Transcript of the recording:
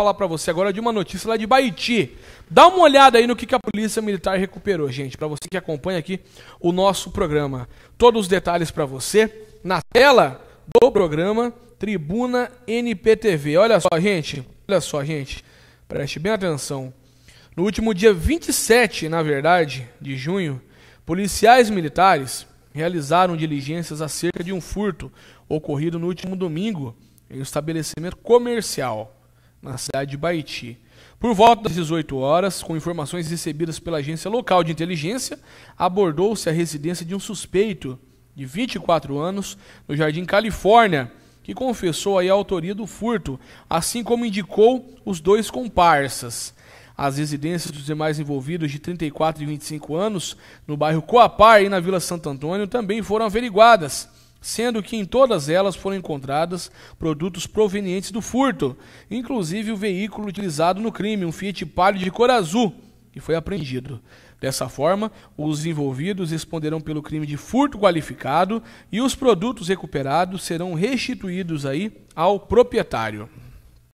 falar para você agora de uma notícia lá de Baiti. Dá uma olhada aí no que, que a Polícia Militar recuperou, gente, para você que acompanha aqui o nosso programa. Todos os detalhes para você na tela do programa Tribuna NPTV. Olha só, gente. Olha só, gente. Preste bem atenção. No último dia 27, na verdade, de junho, policiais militares realizaram diligências acerca de um furto ocorrido no último domingo em um estabelecimento comercial na cidade de Baiti. Por volta das 18 horas, com informações recebidas pela agência local de inteligência, abordou-se a residência de um suspeito de 24 anos no Jardim Califórnia, que confessou a autoria do furto, assim como indicou os dois comparsas. As residências dos demais envolvidos de 34 e 25 anos, no bairro Coapar e na Vila Santo Antônio, também foram averiguadas, sendo que em todas elas foram encontradas produtos provenientes do furto, inclusive o veículo utilizado no crime, um Fiat Palio de cor azul, que foi apreendido. Dessa forma, os envolvidos responderão pelo crime de furto qualificado e os produtos recuperados serão restituídos aí ao proprietário.